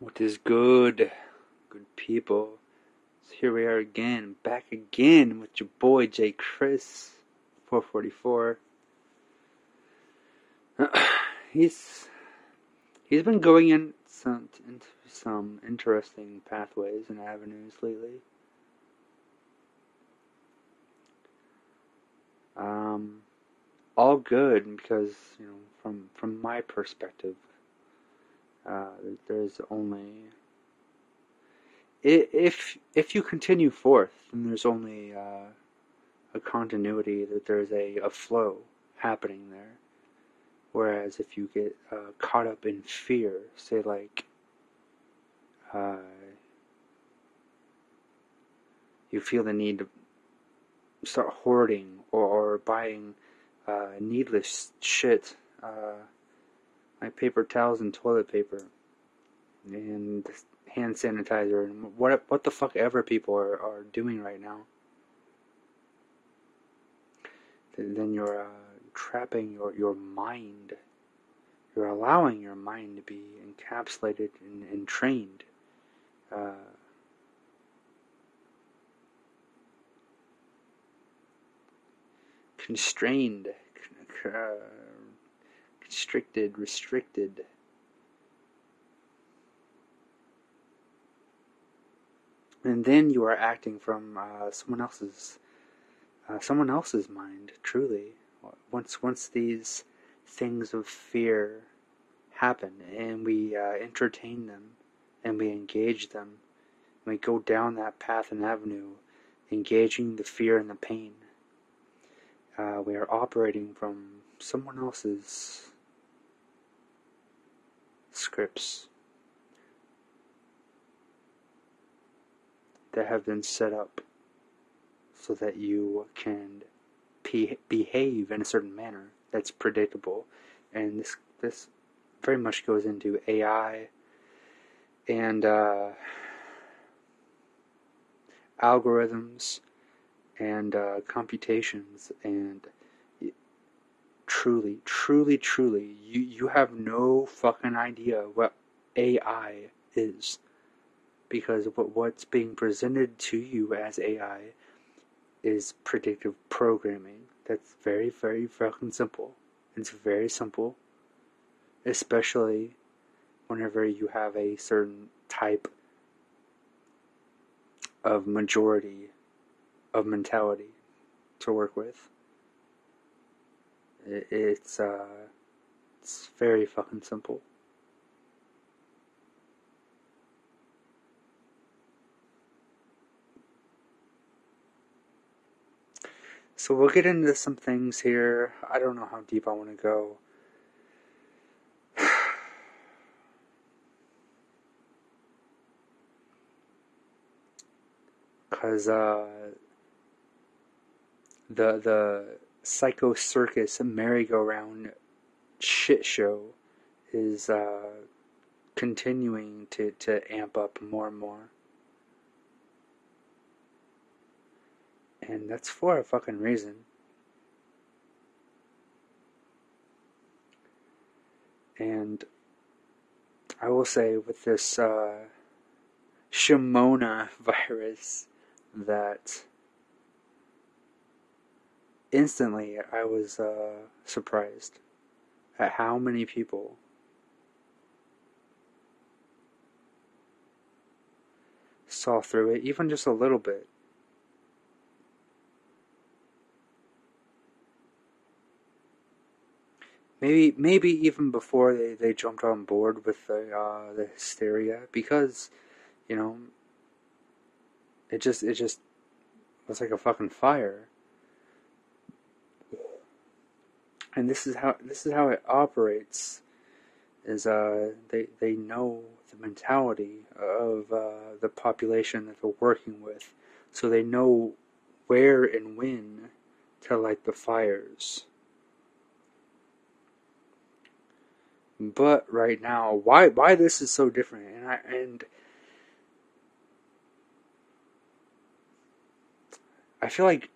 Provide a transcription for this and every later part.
What is good, good people? So here we are again, back again with your boy J. Chris, 444. he's he's been going in some into some interesting pathways and avenues lately. Um, all good because you know from from my perspective, uh, there's only if if you continue forth, then there's only uh, a continuity that there's a, a flow happening there. Whereas if you get uh, caught up in fear, say like uh, you feel the need to start hoarding or, or buying uh, needless shit my paper towels and toilet paper and hand sanitizer and what what the fuck ever people are, are doing right now. Then you're uh, trapping your, your mind. You're allowing your mind to be encapsulated and, and trained. Uh, constrained. Uh, constricted, restricted. And then you are acting from uh, someone else's, uh, someone else's mind. Truly, once once these things of fear happen, and we uh, entertain them, and we engage them, and we go down that path and avenue, engaging the fear and the pain. Uh, we are operating from someone else's scripts that have been set up so that you can be- behave in a certain manner that's predictable. And this this very much goes into AI and uh, algorithms and uh, computations and truly, truly, truly, you, you have no fucking idea what AI is. Because what, what's being presented to you as AI is predictive programming. That's very, very fucking simple. It's very simple. Especially whenever you have a certain type of majority of mentality to work with. It's uh, it's very fucking simple. So we'll get into some things here. I don't know how deep I want to go. Cause uh, the the Psycho Circus merry-go-round shit show is uh, continuing to, to amp up more and more. And that's for a fucking reason. And I will say with this uh, Shimona virus that instantly I was uh, surprised at how many people saw through it, even just a little bit. Maybe, maybe even before they, they jumped on board with the uh, the hysteria, because you know, it just it just was like a fucking fire. And this is how this is how it operates is uh, they they know the mentality of uh, the population that they're working with, so they know where and when to light the fires. But right now, why why this is so different, and I and I feel like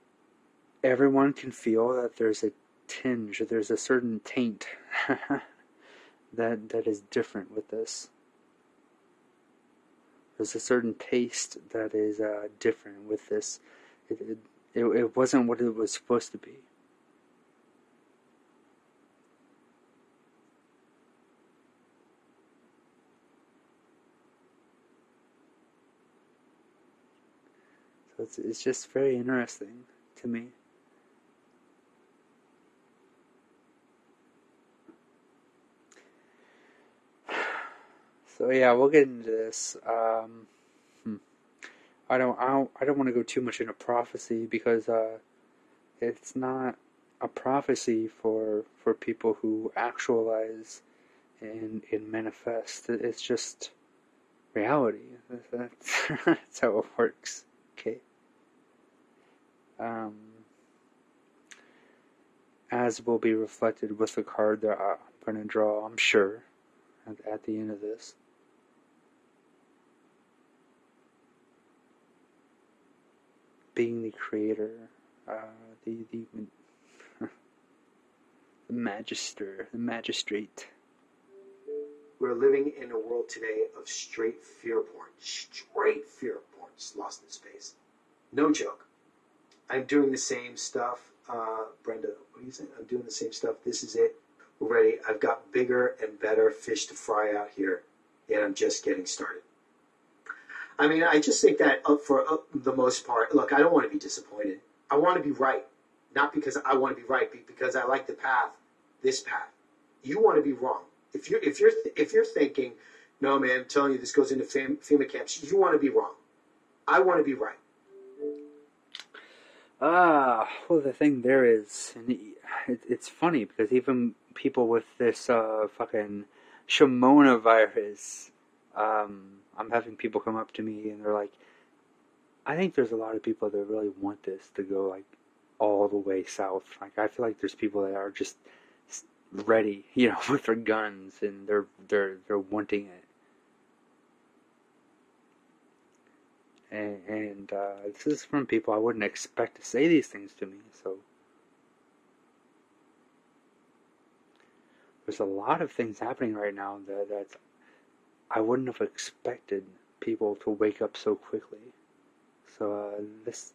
everyone can feel that there's a tinge, there's a certain taint that that is different with this. there's a certain taste that is uh, different with this. It, it, it, it wasn't what it was supposed to be. So it's, it's just very interesting to me. So yeah, we'll get into this. Um, hmm. I don't, I don't, I don't want to go too much into prophecy because uh, it's not a prophecy for for people who actualize and and manifest. It's just reality. That's, that's how it works. Okay. Um, as will be reflected with the card that I'm going to draw, I'm sure, at, at the end of this. Being the creator, uh, the the the magister, the magistrate. We're living in a world today of straight fear porn. Straight fear porn. Lost in space. No joke. I'm doing the same stuff. Uh, Brenda, what do you think? I'm doing the same stuff. This is it. We're ready. I've got bigger and better fish to fry out here, and I'm just getting started. I mean, I just think that uh, for uh, the most part, look, I don't want to be disappointed. I want to be right, not because I want to be right, but because I like the path, this path. You want to be wrong. If you're if you're if you're thinking, no, man, I'm telling you, this goes into FEMA camps. You want to be wrong. I want to be right. Ah, well, the thing there is, and it, it's funny because even people with this uh, fucking Shimona virus, um, I'm having people come up to me and they're like, I think there's a lot of people that really want this to go like all the way south. Like I feel like there's people that are just ready, you know, with their guns and they're they're they're wanting it. And, and uh, this is from people I wouldn't expect to say these things to me. So there's a lot of things happening right now that that's I wouldn't have expected people to wake up so quickly. So uh, this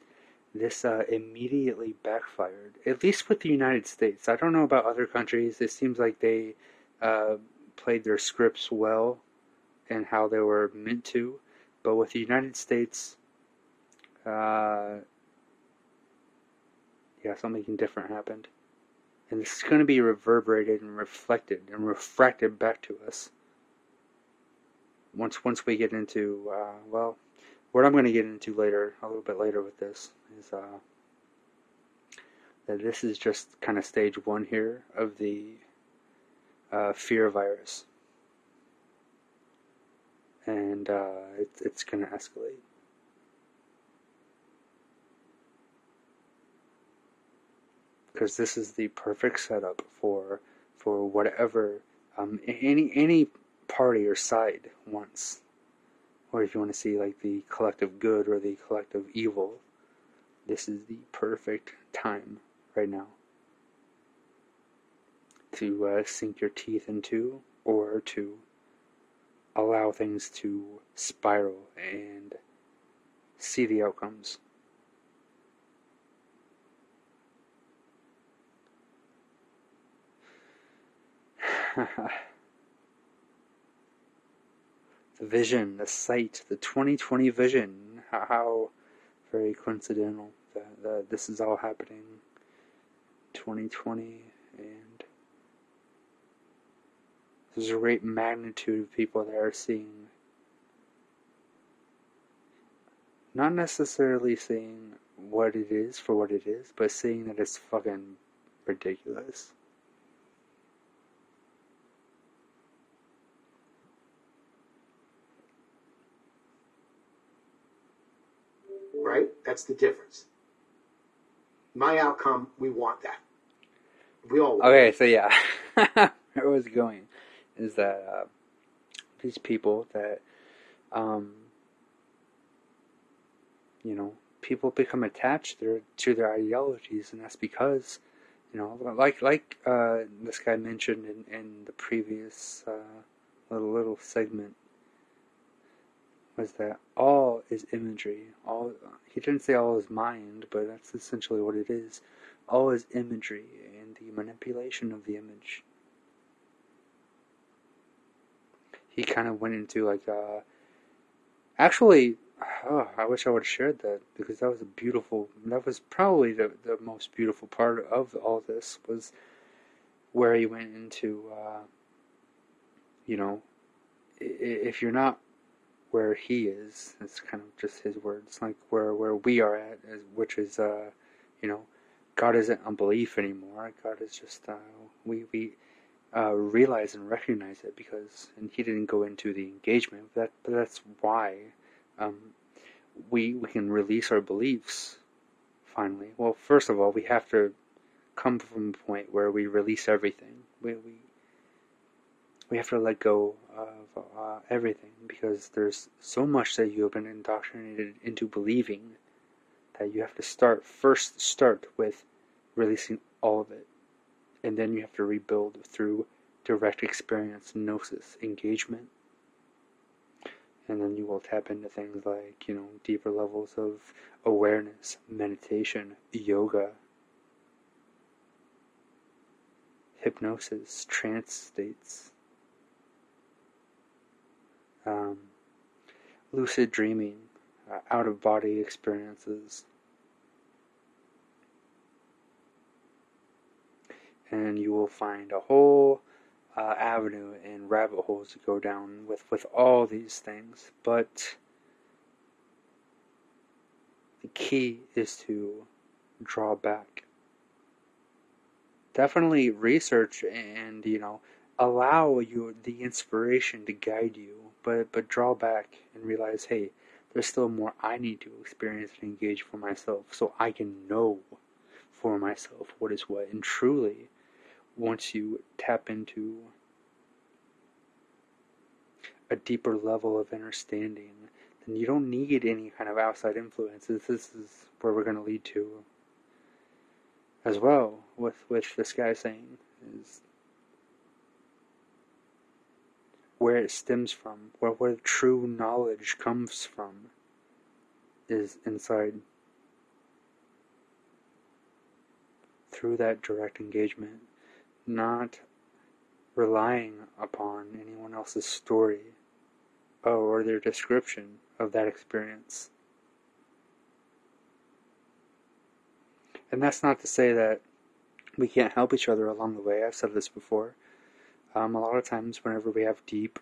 this uh, immediately backfired. At least with the United States. I don't know about other countries. It seems like they uh, played their scripts well and how they were meant to. But with the United States, uh, yeah, something different happened. And this is going to be reverberated and reflected and refracted back to us once once we get into uh, well, what I'm going to get into later, a little bit later with this is uh, that this is just kind of stage one here of the uh, fear virus, and uh, it, it's going to escalate. Because this is the perfect setup for for whatever um, any any party or side once. Or if you want to see like the collective good or the collective evil, this is the perfect time right now to uh, sink your teeth into or to allow things to spiral and see the outcomes. the vision, the sight, the 2020 vision. How, very coincidental that, that this is all happening 2020 and there's a great magnitude of people that are seeing not necessarily seeing what it is for what it is, but seeing that it's fucking ridiculous. That's the difference. My outcome, we want that. We all. okay, so yeah, where I was going is that uh, these people that, um, you know, people become attached their, to their ideologies, and that's because, you know, like like uh, this guy mentioned in, in the previous uh, little little segment was that all is imagery. All he didn't say all is mind, but that's essentially what it is. All is imagery and the manipulation of the image. He kind of went into like uh actually oh, I wish I would have shared that because that was a beautiful that was probably the the most beautiful part of all this was where he went into uh you know if you're not where he is. It's kind of just his words, like where where we are at, which is, uh, you know, God isn't unbelief anymore. God is just uh, we we uh, realize and recognize it because, and he didn't go into the engagement. But that but that's why um, we we can release our beliefs finally. Well, first of all, we have to come from a point where we release everything. We we we have to let go of uh, everything because there's so much that you have been indoctrinated into believing that you have to start first start with releasing all of it. And then you have to rebuild through direct experience gnosis engagement. And then you will tap into things like you know deeper levels of awareness meditation yoga hypnosis trance states um, lucid dreaming, uh, out of body experiences. And you will find a whole uh, avenue and rabbit holes to go down with, with all these things. But the key is to draw back. Definitely research and, you know, allow you the inspiration to guide you but but draw back and realize, hey, there's still more I need to experience and engage for myself, so I can know for myself what is what. And truly, once you tap into a deeper level of understanding, then you don't need any kind of outside influences. This is where we're going to lead to as well with with this guy saying is where it stems from, where, where true knowledge comes from, is inside. Through that direct engagement, not relying upon anyone else's story oh, or their description of that experience. And that's not to say that we can't help each other along the way. I've said this before. Um, a lot of times, whenever we have deep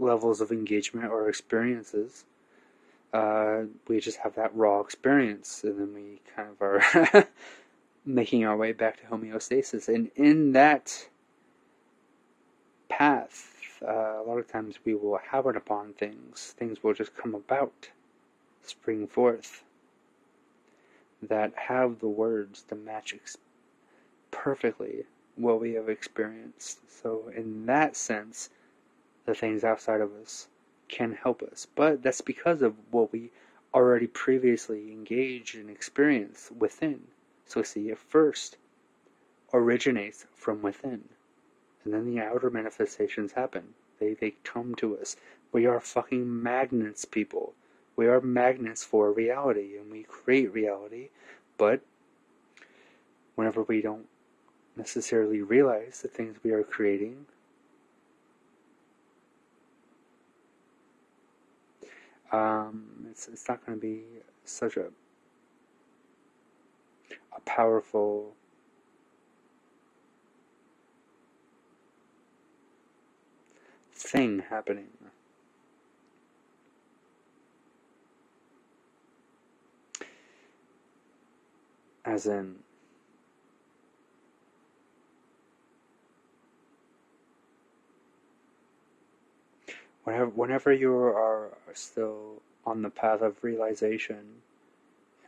levels of engagement or experiences, uh, we just have that raw experience, and then we kind of are making our way back to homeostasis. And in that path, uh, a lot of times we will happen upon things, things will just come about, spring forth, that have the words to match ex- perfectly what we have experienced. So, in that sense, the things outside of us can help us. But that's because of what we already previously engaged and experienced within. So, see, it first originates from within. And then the outer manifestations happen. They, they come to us. We are fucking magnets, people. We are magnets for reality, and we create reality. But whenever we don't necessarily realize the things we are creating. Um, it's, it's not going to be such a a powerful thing happening. As in, whenever whenever you are still on the path of realization,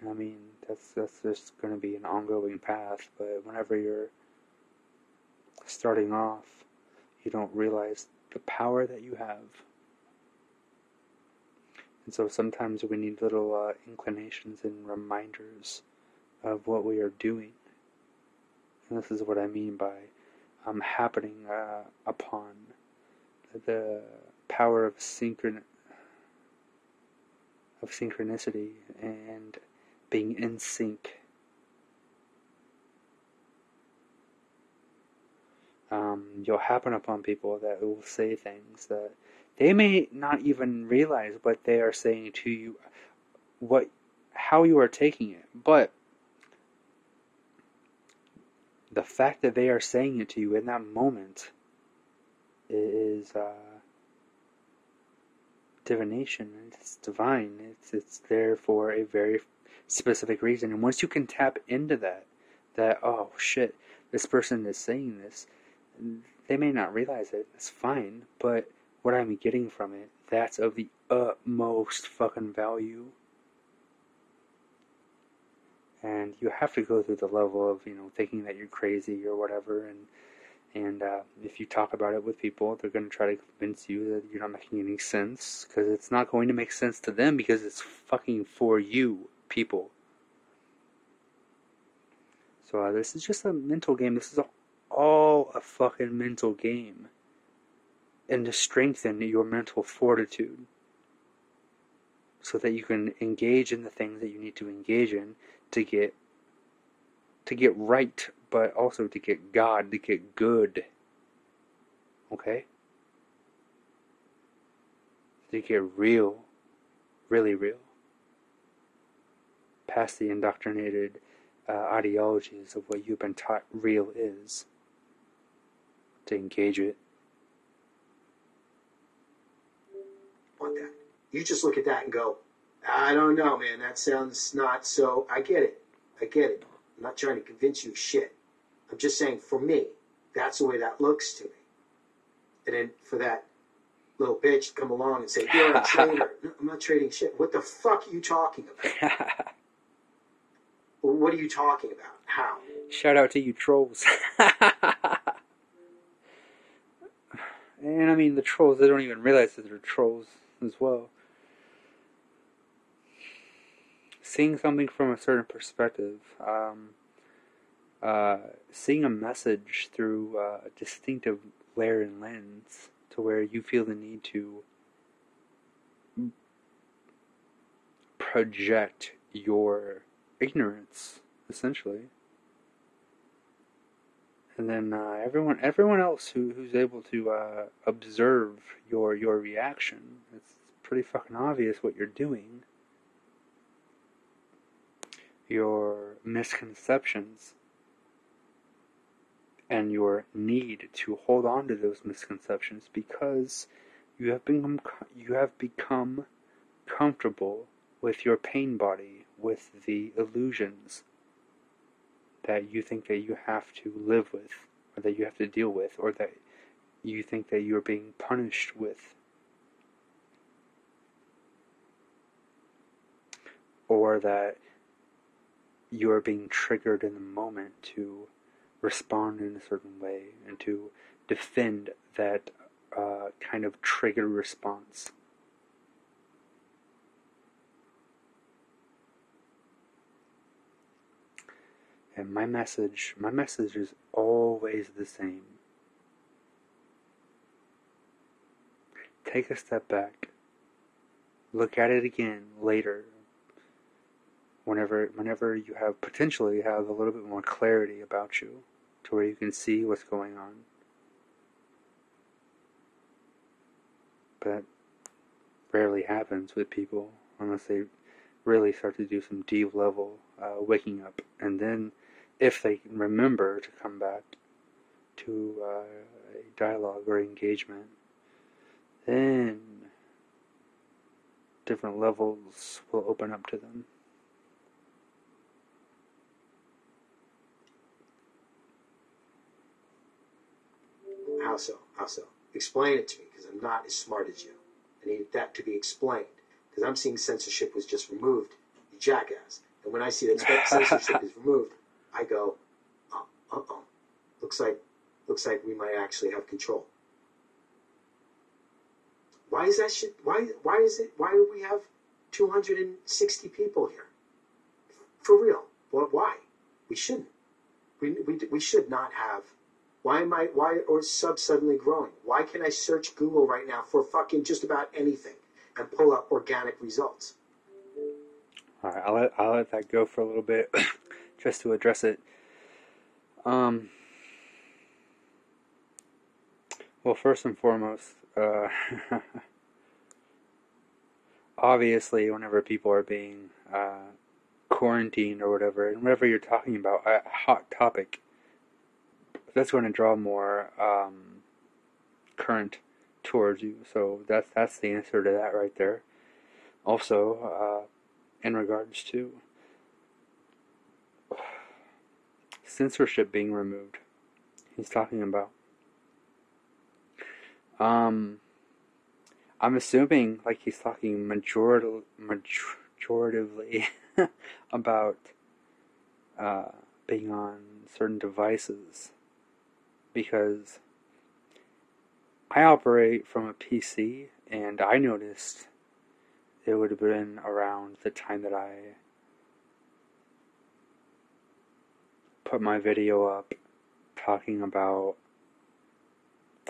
and I mean that's that's just going to be an ongoing path. But whenever you're starting off, you don't realize the power that you have. And so sometimes we need little uh, inclinations and reminders of what we are doing. And this is what I mean by um, happening uh, upon the power of synchron of synchronicity and being in sync. Um, you'll happen upon people that will say things that they may not even realize what they are saying to you, what how you are taking it, but the fact that they are saying it to you in that moment is uh, divination. It's divine. It's it's there for a very specific reason. And once you can tap into that, that oh shit, this person is saying this, they may not realize it. It's fine, but what I'm getting from it, that's of the utmost fucking value. And you have to go through the level of, you know, thinking that you're crazy or whatever. And and uh, if you talk about it with people, they're going to try to convince you that you're not making any sense because it's not going to make sense to them because it's fucking for you, people. So uh, this is just a mental game. This is a, all a fucking mental game. And to strengthen your mental fortitude so that you can engage in the things that you need to engage in to get to get right, but also to get God, to get good. Okay? To get real, really real. Past the indoctrinated uh, ideologies of what you've been taught real is. To engage it. Want that. You just look at that and go, I don't know, man. That sounds not so. I get it. I get it. I'm not trying to convince you shit. I'm just saying, for me, that's the way that looks to me. And then for that little bitch to come along and say, you're a trader. No, I'm not trading shit. What the fuck are you talking about? what are you talking about? How? Shout out to you trolls. and I mean, the trolls, they don't even realize that they're trolls as well. seeing something from a certain perspective, um, uh, seeing a message through uh, a distinctive layer and lens to where you feel the need to project your ignorance, essentially. And then uh, everyone, everyone else who, who's able to uh, observe your your reaction, it's pretty fucking obvious what you're doing your misconceptions and your need to hold on to those misconceptions because you have become you have become comfortable with your pain body with the illusions that you think that you have to live with or that you have to deal with or that you think that you're being punished with. Or that you are being triggered in the moment to respond in a certain way and to defend that uh, kind of trigger response. And my message, my message is always the same. Take a step back. Look at it again later whenever whenever you have potentially have a little bit more clarity about you to where you can see what's going on. But rarely happens with people unless they really start to do some deep level uh, waking up. And then, if they remember to come back to uh, a dialogue or engagement, then different levels will open up to them. How so? How so? Explain it to me because I'm not as smart as you. I need that to be explained because I'm seeing censorship was just removed, you jackass. And when I see that censorship is removed, I go, oh, uh oh, looks like, looks like we might actually have control. Why is that shit? Why, why is it? Why do we have 260 people here? For real? Well, why? We shouldn't. We, we, we should not have why am I, why are subs suddenly growing? Why can I search Google right now for fucking just about anything and pull up organic results? All right, I'll let I'll let that go for a little bit, just to address it. Um. Well, first and foremost, uh, obviously, whenever people are being uh, quarantined or whatever, and whatever you're talking about, a hot topic, that's going to draw more um, current towards you. So that's that's the answer to that right there. Also, uh, in regards to censorship being removed, he's talking about. Um, I'm assuming like he's talking majority, majoritively about uh, being on certain devices because I operate from a PC and I noticed it would have been around the time that I put my video up talking about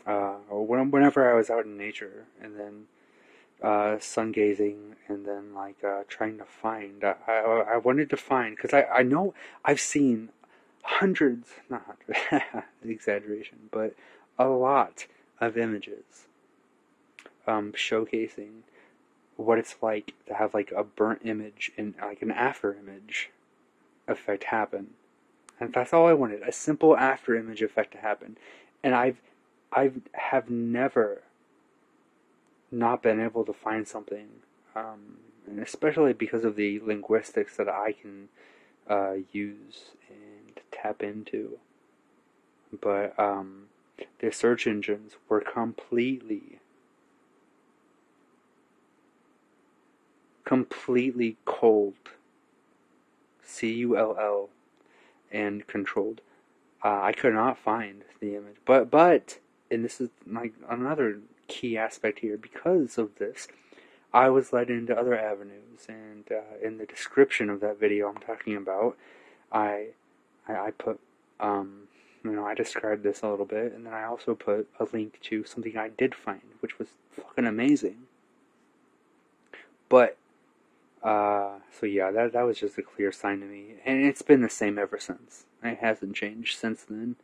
uh, whenever I was out in nature and then uh, sun gazing and then like uh, trying to find. I, I, I wanted to find because I, I know I've seen hundreds, not hundreds, exaggeration, but a lot of images um, showcasing what it's like to have like a burnt image and like an after image effect happen. And that's all I wanted, a simple after image effect to happen. And I've I've have never not been able to find something, um, and especially because of the linguistics that I can uh, use tap into. But um, the search engines were completely completely cold, C U L L, and controlled. Uh, I could not find the image, but but and this is like another key aspect here because of this. I was led into other avenues, and uh, in the description of that video I'm talking about, I I, I put um, you know I described this a little bit, and then I also put a link to something I did find, which was fucking amazing. But uh, so yeah, that that was just a clear sign to me, and it's been the same ever since. It hasn't changed since then.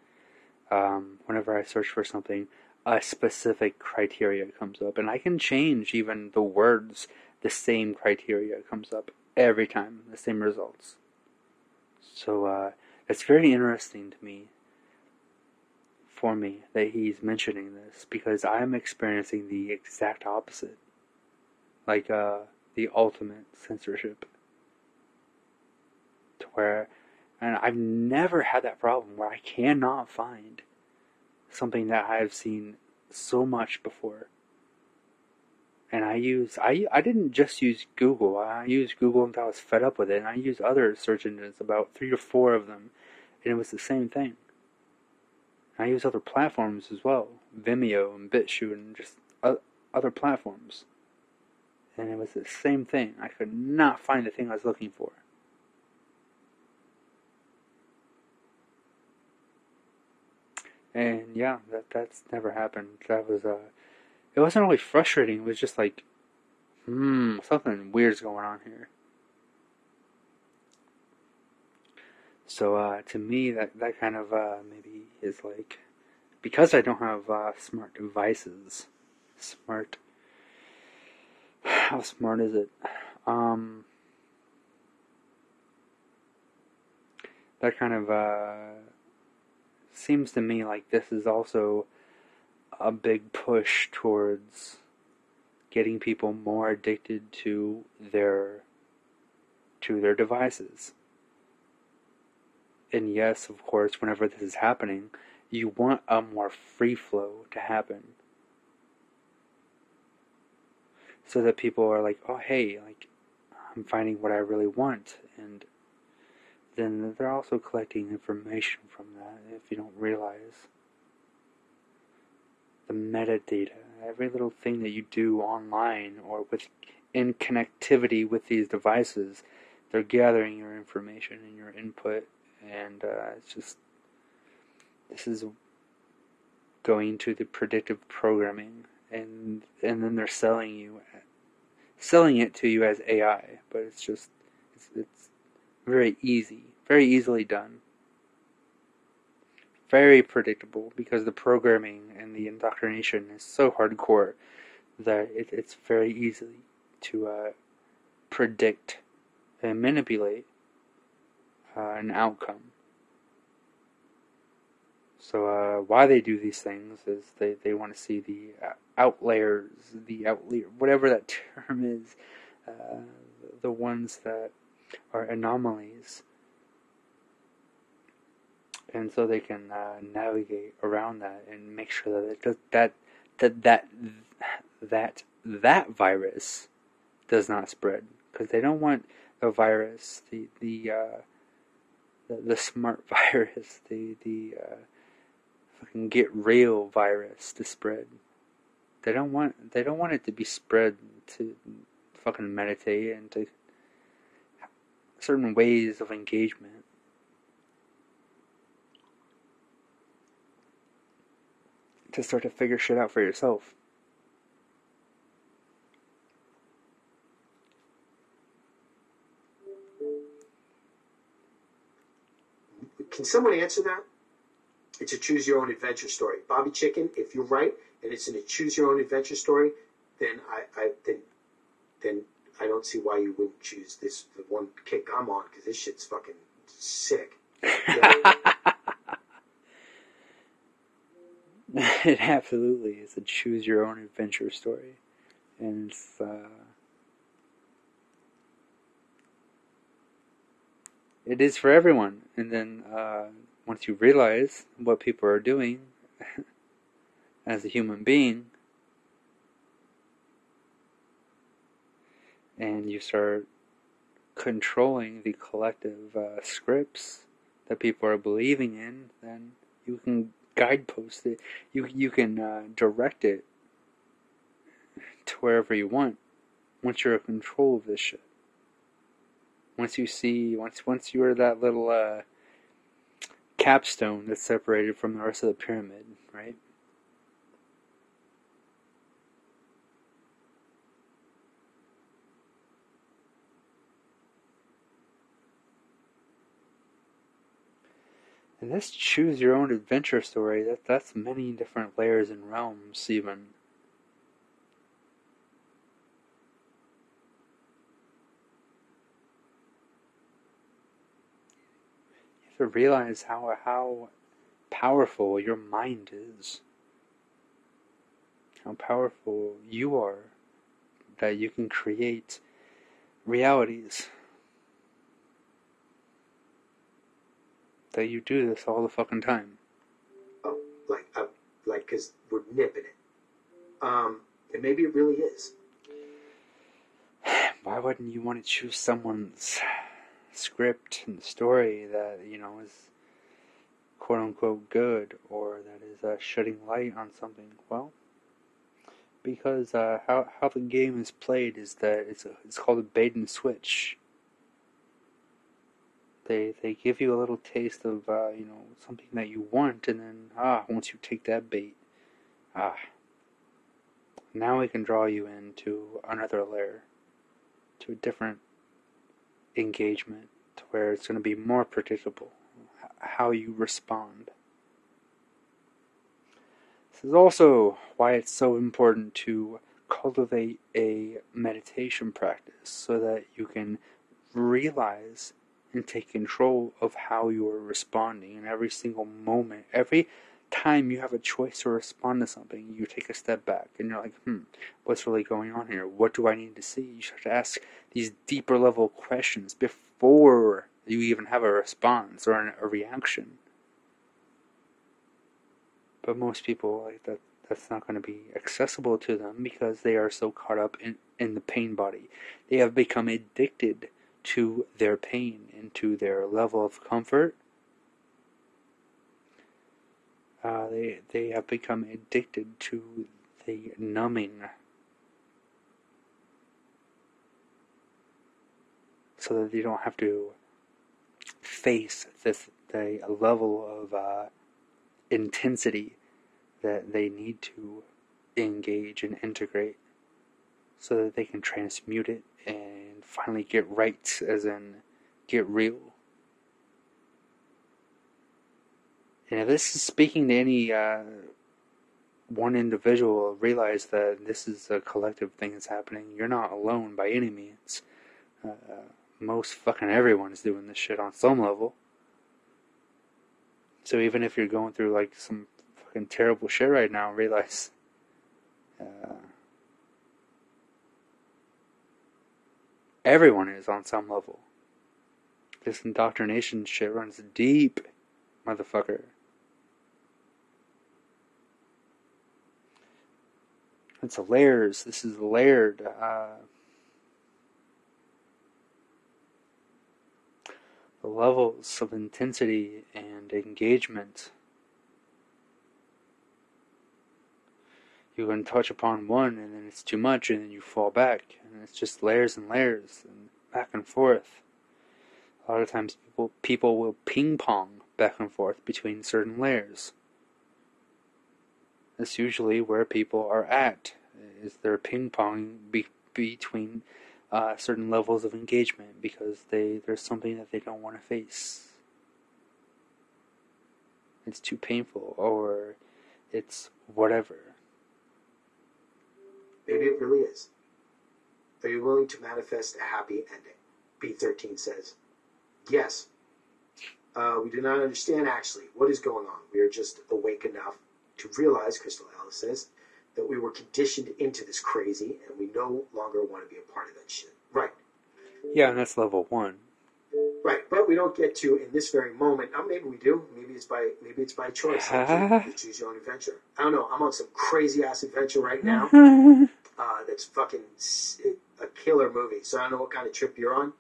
Um, whenever I search for something, a specific criteria comes up, and I can change even the words. The same criteria comes up every time, the same results. So uh, it's very interesting to me, for me, that he's mentioning this because I'm experiencing the exact opposite. Like, uh, the ultimate censorship. To where, and I've never had that problem where I cannot find something that I've seen so much before. And I use I I didn't just use Google. I used Google until I was fed up with it, and I used other search engines, about three or four of them, and it was the same thing. I use other platforms as well, Vimeo and BitChute, and just other platforms and it was the same thing. I could not find the thing I was looking for. And yeah, that that's never happened. That was uh it wasn't really frustrating, it was just like hmm, something weird's going on here. So uh to me that that kind of uh maybe is like because I don't have uh smart devices, smart how smart is it? Um, that kind of uh, seems to me like this is also a big push towards getting people more addicted to their to their devices. And yes, of course, whenever this is happening, you want a more free flow to happen so that people are like, oh, hey, like, I'm finding what I really want. And then they're also collecting information from that if you don't realize. The metadata, every little thing that you do online or with in connectivity with these devices, they're gathering your information and your input, and uh, it's just this is going to the predictive programming, and and then they're selling you selling it to you as AI, but it's just it's It's it's very easy, very easily done. Very predictable because the programming and the indoctrination is so hardcore that it, it's very easy to uh, predict and manipulate uh, an outcome. So uh, why they do these things is they, they want to see the uh, outliers, the outlier, whatever that term is, uh, the ones that are anomalies, and so they can uh, navigate around that and make sure that it does, that that that that that virus does not spread because they don't want the virus, the the uh, the, the smart virus, the the uh, fucking get real virus to spread. They don't want they don't want it to be spread to fucking meditate and to certain ways of engagement. To start to figure shit out for yourself. Can someone answer that? It's a choose your own adventure story. Bobby Chicken, if you're right and it's in a choose your own adventure story, then I, I then then I don't see why you wouldn't choose this the one kick I'm on because this shit's fucking sick. it absolutely is a choose your own adventure story, and it's. Uh, it is for everyone. And then uh, once you realize what people are doing as a human being, and you start controlling the collective uh, scripts that people are believing in, then you can guidepost it. You you can uh, direct it to wherever you want once you're in control of this shit once you see once once you are that little uh, capstone that's separated from the rest of the pyramid, right? This choose your own adventure story, that that's many different layers and realms even. You have to realize how how powerful your mind is. How powerful you are that you can create realities. That you do this all the fucking time. Oh, like, uh, like, cause we're nipping it. Um, and maybe it really is. Why wouldn't you want to choose someone's script and story that you know is quote unquote good or that is uh, shedding light on something well because uh, how how the game is played is that it's a, it's called a bait and switch they they give you a little taste of uh, you know something that you want and then ah once you take that bait ah now we can draw you into another layer to a different engagement to where it's going to be more predictable how you respond. This is also why it's so important to cultivate a meditation practice so that you can realize and take control of how you are responding in every single moment. Every time you have a choice to respond to something, you take a step back and you're like, hmm, what's really going on here? What do I need to see? You start to ask these deeper level questions before you even have a response or a reaction. But most people like that that's not going to be accessible to them because they are so caught up in, in the pain body. They have become addicted to their pain and to their level of comfort uh, they they have become addicted to the numbing, so that they don't have to face this the level of uh, intensity that they need to engage and integrate, so that they can transmute it finally get right, as in get real. And if this is speaking to any uh, one individual, realize that this is a collective thing that's happening. You're not alone by any means. Uh, most fucking everyone is doing this shit on some level. So even if you're going through like some fucking terrible shit right now, realize uh, everyone is on some level. This indoctrination shit runs deep, motherfucker. It's layers. This is layered. Uh, the levels of intensity and engagement. You can touch upon one and then it's too much and then you fall back and it's just layers and layers and back and forth. A lot of times people people will ping pong back and forth between certain layers. That's usually where people are at. Is they're ping ponging be- between uh, certain levels of engagement because they there's something that they don't want to face. It's too painful, or it's whatever. Maybe it really is. Are you willing to manifest a happy ending? B13 says, Yes. Uh, we do not understand actually what is going on. We are just awake enough to realize, Crystal Alice says, that we were conditioned into this crazy and we no longer want to be a part of that shit. Right. Yeah, and that's level one. Right, but we don't get to in this very moment. Oh, maybe we do. Maybe it's by maybe it's by choice. Like you, choose your own adventure. I don't know. I'm on some crazy ass adventure right now. uh, that's fucking a killer movie. So I don't know what kind of trip you're on.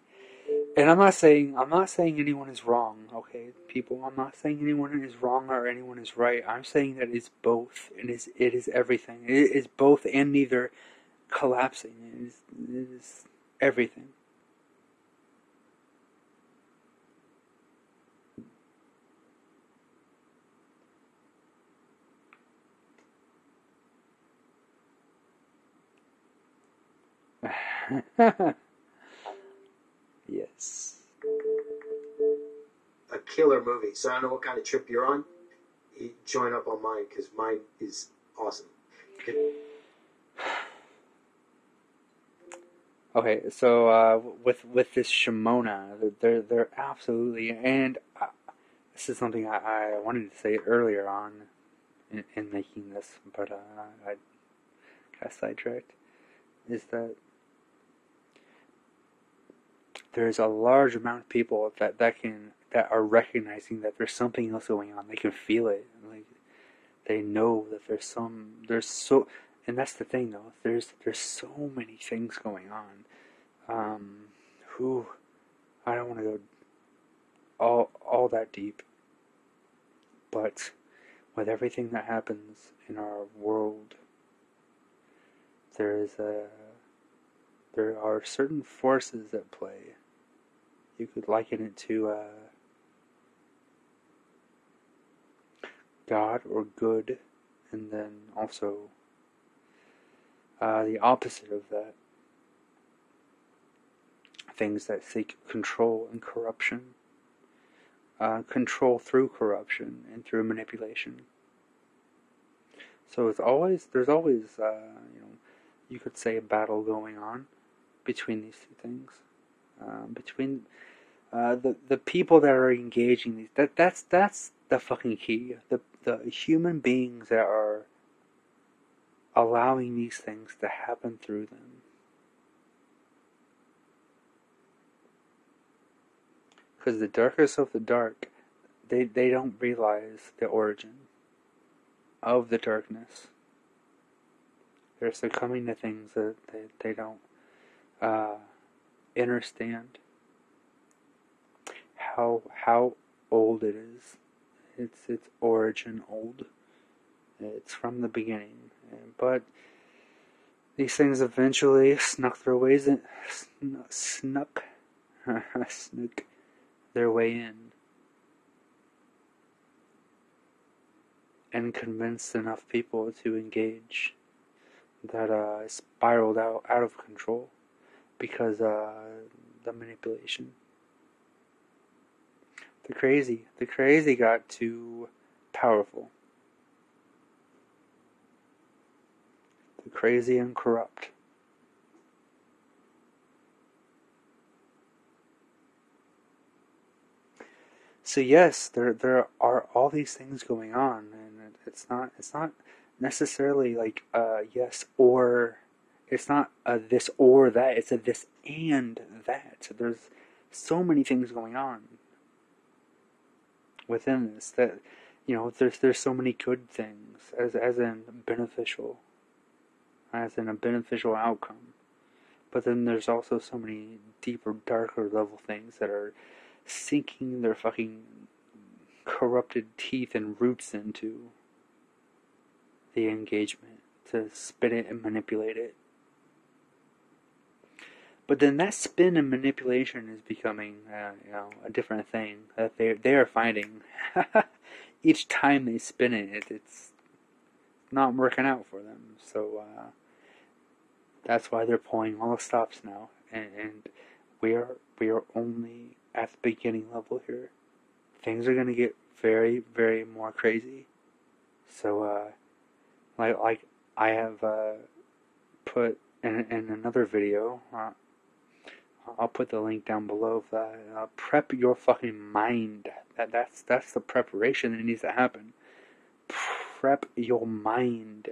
And I'm not saying I'm not saying anyone is wrong, okay, people. I'm not saying anyone is wrong or anyone is right. I'm saying that it's both. And It is it is everything. It is both and neither collapsing. It is, it is everything. yes. A killer movie. So I don't know what kind of trip you're on. You join up on mine because mine is awesome. Okay, so uh, with with this Shimona, they're they're absolutely, and uh, this is something I, I wanted to say earlier on in, in making this, but uh, I got sidetracked. Is that there's a large amount of people that that can that are recognizing that there's something else going on. They can feel it, like they know that there's some there's so and that's the thing though. There's there's so many things going on. Um who i don't want to go all all that deep. But with everything that happens in our world there is a there are certain forces at play you could liken it to uh god or good and then also uh, the opposite of that. Things that seek control and corruption. Uh, control through corruption and through manipulation. So it's always there's always uh, you know you could say a battle going on between these two things. Um, between uh, the the people that are engaging these that that's that's the fucking key. The the human beings that are allowing these things to happen through them. Because the darkest of the dark, they, they don't realize the origin of the darkness. They're succumbing to things that they, they don't uh, understand. How how old it is. It's its origin old. It's from the beginning but these things eventually snuck their ways in, snuck, snuck their way in, and convinced enough people to engage that uh, spiraled out out of control, because uh, the manipulation. The crazy, the crazy got too powerful. The crazy and corrupt. So yes, there there are all these things going on, and it's not it's not necessarily like uh, yes or it's not a this or that. It's a this and that. There's so many things going on within this that you know there's there's so many good things as as in beneficial as in a beneficial outcome but then there's also so many deeper darker level things that are sinking their fucking corrupted teeth and roots into the engagement to spin it and manipulate it but then that spin and manipulation is becoming, uh, you know, a different thing that they they are finding. Each time they spin it, it's not working out for them. So uh, that's why they're pulling all the stops now, and, and we are we are only at the beginning level here. Things are gonna get very very more crazy. So uh, like like I have uh, put in, in another video. Uh, I'll put the link down below. That, uh, prep your fucking mind. That that's that's the preparation that needs to happen. Prep your mind,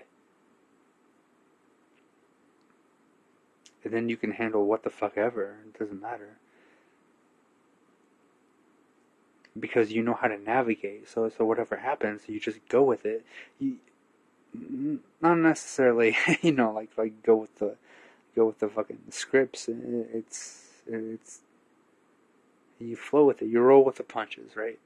and then you can handle what the fuck ever. It doesn't matter because you know how to navigate. So so whatever happens, you just go with it. You not necessarily, you know, like like go with the go with the fucking scripts. It's it's you flow with it. You roll with the punches, right?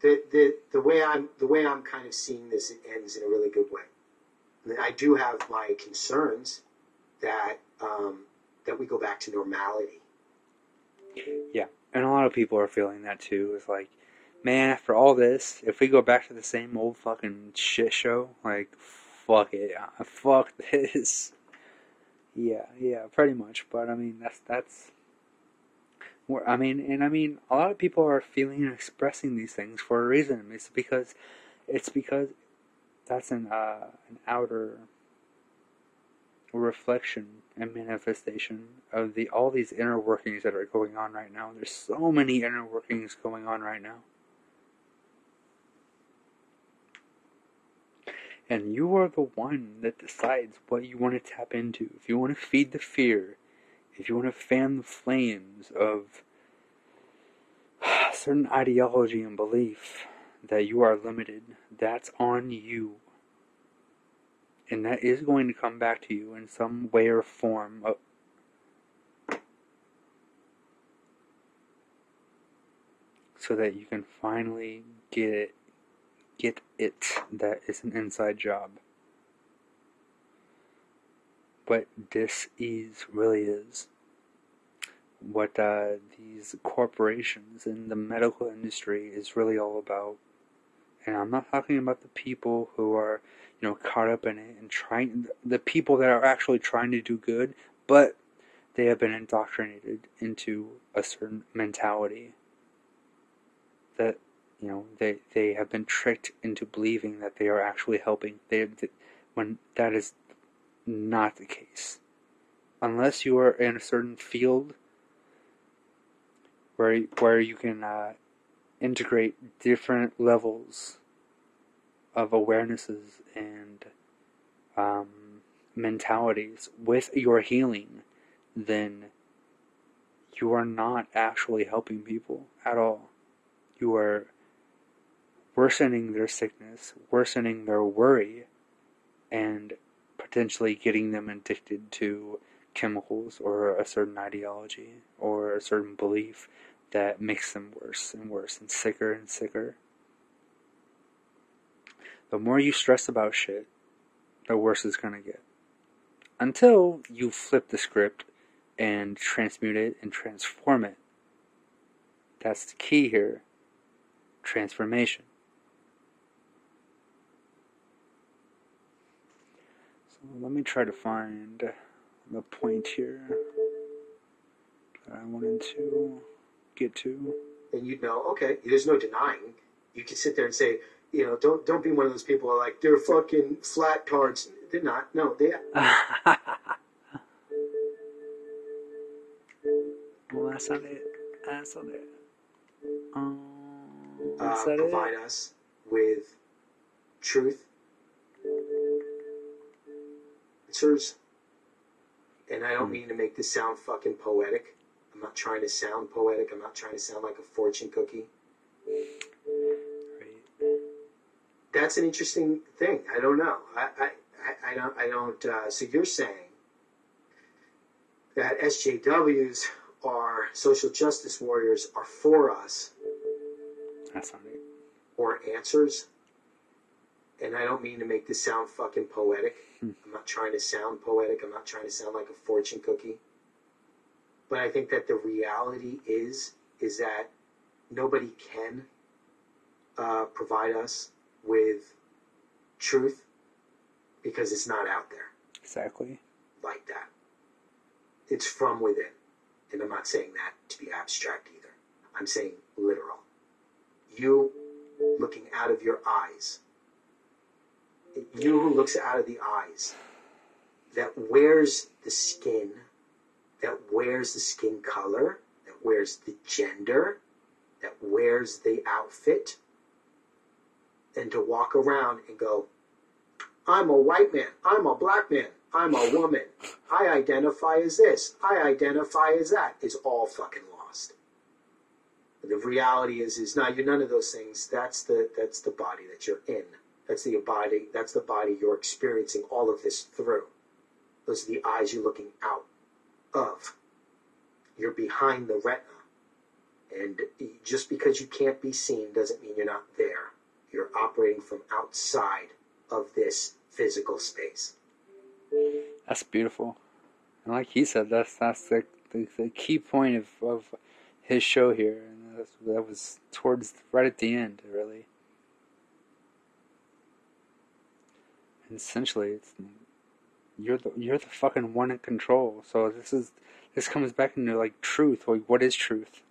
The, the, the way I'm the way I'm kind of seeing this it ends in a really good way. I, mean, I do have my concerns that um, that we go back to normality. Yeah and a lot of people are feeling that too. It's like, man, after all this, if we go back to the same old fucking shit show, like, fuck it, fuck this. Yeah, yeah, pretty much. But I mean, that's that's. I mean, and I mean, a lot of people are feeling and expressing these things for a reason. It's because, it's because, that's an uh, an outer reflection and manifestation of the all these inner workings that are going on right now. There's so many inner workings going on right now. And you are the one that decides what you want to tap into. If you want to feed the fear, if you want to fan the flames of certain ideology and belief that you are limited, that's on you and that is going to come back to you in some way or form. so that you can finally get it, get it. That is an inside job. What is really is. What uh, these corporations in the medical industry is really all about. And I'm not talking about the people who are you know, caught up in it and trying the people that are actually trying to do good, but they have been indoctrinated into a certain mentality that you know they they have been tricked into believing that they are actually helping. They, when that is not the case, unless you are in a certain field where where you can uh, integrate different levels of awarenesses and um, mentalities with your healing, then you are not actually helping people at all. You are worsening their sickness, worsening their worry, and potentially getting them addicted to chemicals or a certain ideology or a certain belief that makes them worse and worse and sicker and sicker the more you stress about shit, the worse it's gonna get. Until you flip the script and transmute it and transform it That's the key here. Transformation. So let me try to find the point here that I wanted to get to. And you'd know, okay, there's no denying. You can sit there and say, you know, don't don't be one of those people who are like they're fucking flat cards. They're not. No, they. well, that's not it. That's not it. Um, uh, provide it? us with truth, answers. And I don't Hmm. mean to make this sound fucking poetic. I'm not trying to sound poetic. I'm not trying to sound like a fortune cookie. That's an interesting thing. I don't know. I, I, I, I don't. I don't. Uh, so you're saying that SJWs are social justice warriors are for us That's not it. or answers. And I don't mean to make this sound fucking poetic. Hmm. I'm not trying to sound poetic. I'm not trying to sound like a fortune cookie. But I think that the reality is is that nobody can uh, provide us with truth because it's not out there Exactly. like that. It's from within. And I'm not saying that to be abstract either. I'm saying literal. You looking out of your eyes. You who looks out of the eyes. That wears the skin. That wears the skin color. That wears the gender. That wears the outfit. And to walk around and go, I'm a white man. I'm a black man. I'm a woman. I identify as this. I identify as that. Is all fucking lost. The reality is, is now you're none of those things. That's the that's the body that you're in. That's the body. That's the body you're experiencing all of this through. Those are the eyes you're looking out of. You're behind the retina, and just because you can't be seen doesn't mean you're not there. You're operating from outside of this physical space. That's beautiful. And like he said, that's that's the the, the key point of, of his show here, and that was towards right at the end, really. And essentially, it's you're the you're the fucking one in control. So this is this comes back into like truth. Like, what is truth?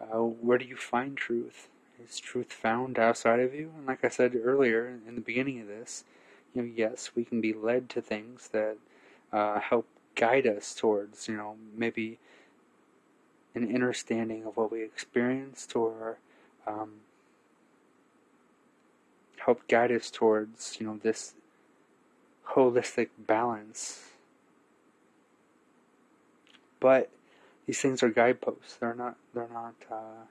Uh, where do you find truth? Is truth found outside of you? And like I said earlier in the beginning of this, you know, yes, we can be led to things that uh, help guide us towards, you know, maybe an understanding of what we experienced or um, help guide us towards, you know, this holistic balance. But these things are guideposts. They're not. They're not. Uh,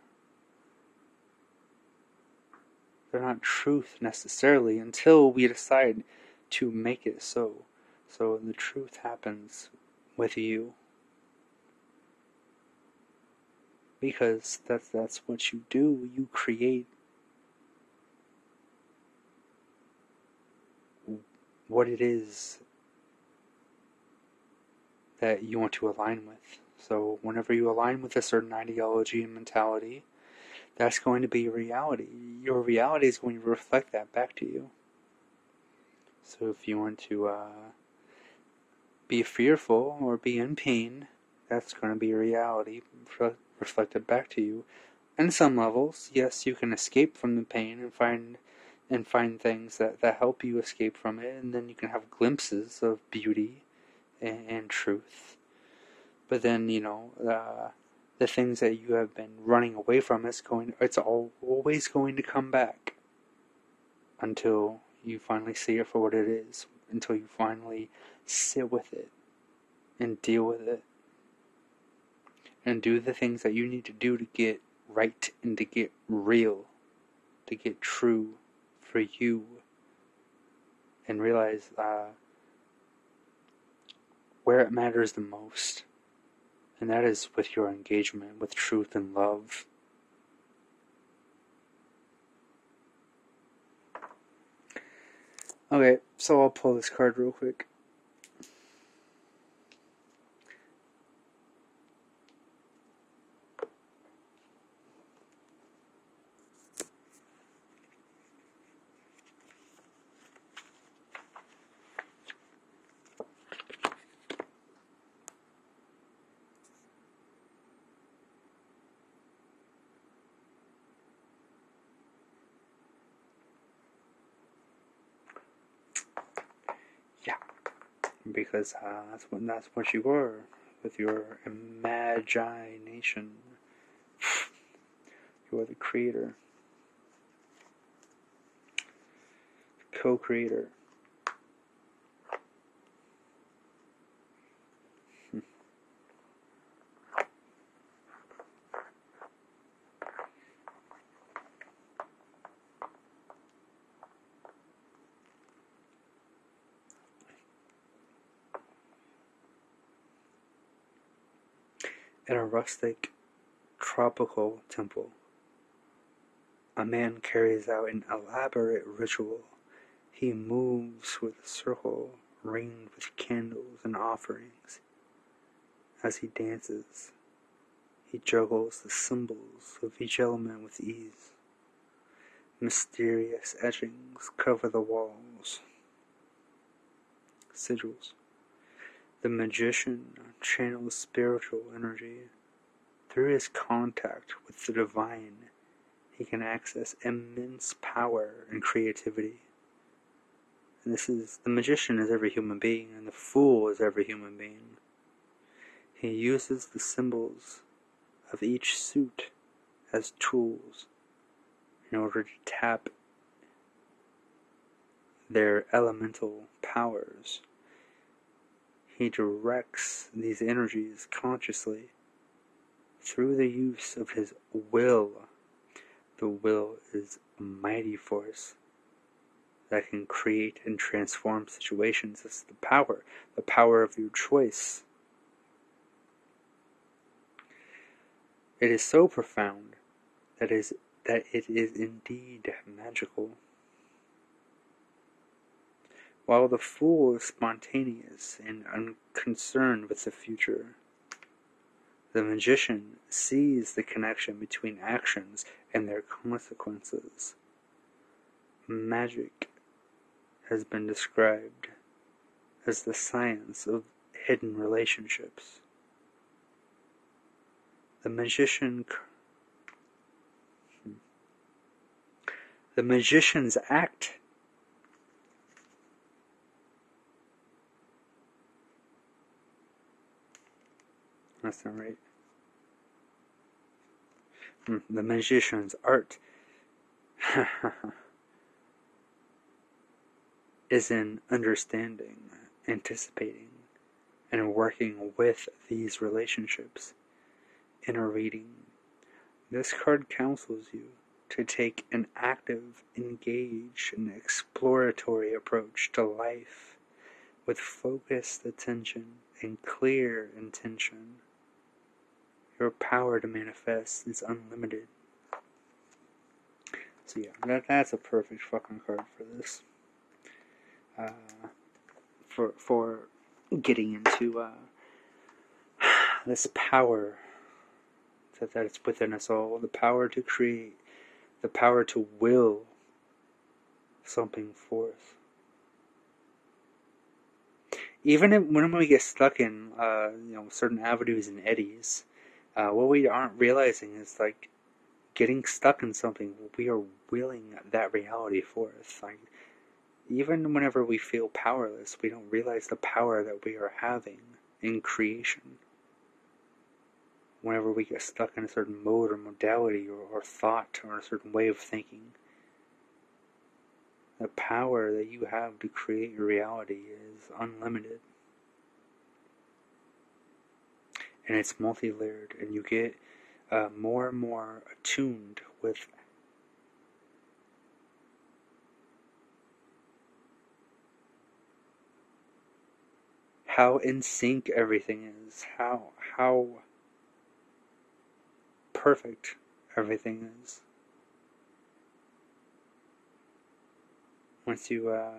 they're not truth necessarily until we decide to make it so. So the truth happens with you. Because that's that's what you do. You create what it is that you want to align with. So whenever you align with a certain ideology and mentality, that's going to be your reality. Your reality is going to reflect that back to you. So if you want to uh, be fearful or be in pain, that's going to be reality re- reflected back to you. In some levels, yes, you can escape from the pain and find and find things that, that help you escape from it, and then you can have glimpses of beauty and, and truth. But then, you know, uh, the things that you have been running away from is going it's all, always going to come back until you finally see it for what it is until you finally sit with it and deal with it and do the things that you need to do to get right and to get real to get true for you and realize uh, where it matters the most and that is with your engagement with truth and love. Okay, so I'll pull this card real quick. Uh, that's when that's what you are with your imagination. You are the creator, co-creator. In a rustic, tropical temple, a man carries out an elaborate ritual. He moves with a circle ringed with candles and offerings. As he dances, he juggles the symbols of each element with ease. Mysterious etchings cover the walls. Sigils. The magician uh, channels spiritual energy. Through his contact with the divine, he can access immense power and creativity. And this is the magician is every human being, and the fool is every human being. He uses the symbols of each suit as tools in order to tap their elemental powers. He directs these energies consciously through the use of his will. The will is a mighty force that can create and transform situations. It's the power, the power of your choice. It is so profound that is that it is indeed magical. While the fool is spontaneous and unconcerned with the future, the magician sees the connection between actions and their consequences. Magic has been described as the science of hidden relationships. The magician the magician's act That's not right. Hmm, the magician's art is in understanding, anticipating, and working with these relationships. In a reading, this card counsels you to take an active, engaged, and exploratory approach to life with focused attention and clear intention. Your power to manifest is unlimited. So yeah, that, that's a perfect fucking card for this. Uh, for for getting into uh, this power that that is within us all, the power to create, the power to will something forth. Even when we get stuck in uh, you know certain avenues and eddies, uh, what we aren't realizing is like getting stuck in something. We are willing that reality forth. Like even whenever we feel powerless, we don't realize the power that we are having in creation. Whenever we get stuck in a certain mode or modality or, or thought or a certain way of thinking, the power that you have to create your reality is unlimited. And it's multi-layered and you get uh, more and more attuned with how in sync everything is how how perfect everything is. Once you uh,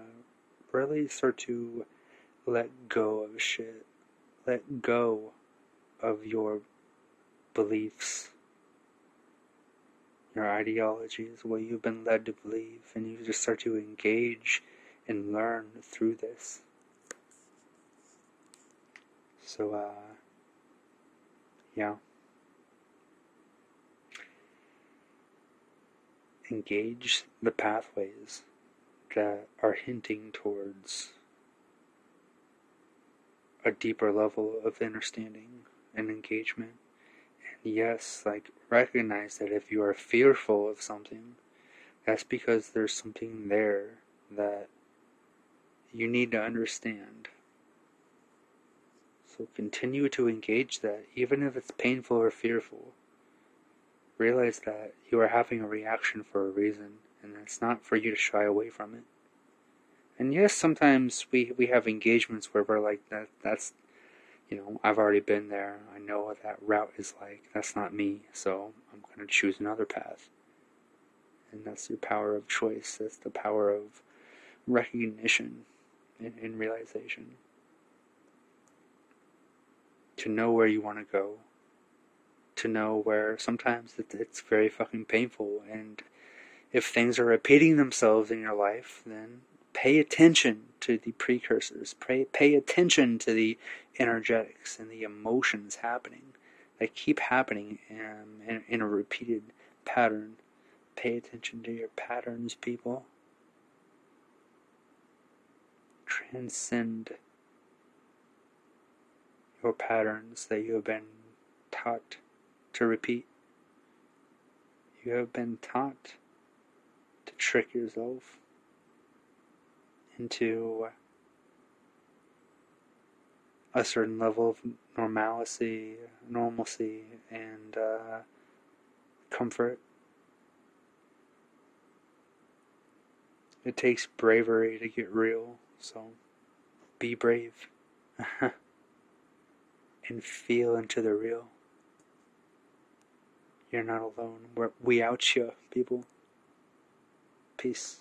really start to let go of shit let go of your beliefs, your ideologies, what you've been led to believe, and you just start to engage and learn through this. So, uh, yeah. Engage the pathways that are hinting towards a deeper level of understanding and engagement. And yes, like recognize that if you are fearful of something, that's because there's something there that you need to understand. So continue to engage that, even if it's painful or fearful. Realize that you are having a reaction for a reason, and it's not for you to shy away from it. And yes, sometimes we, we have engagements where we're like, that that's, you know, I've already been there. I know what that route is like. That's not me, so I'm going to choose another path. And that's your power of choice. That's the power of recognition and, and realization. To know where you want to go. To know where sometimes it's very fucking painful. And if things are repeating themselves in your life, then pay attention to the precursors. Pay, pay attention to the energetics and the emotions happening that keep happening um, in, in a repeated pattern. Pay attention to your patterns, people. Transcend your patterns that you have been taught to repeat. You have been taught to trick yourself into a certain level of normalcy, normalcy, and uh, comfort. It takes bravery to get real, so be brave and feel into the real. You're not alone. We're, we out you, people. Peace.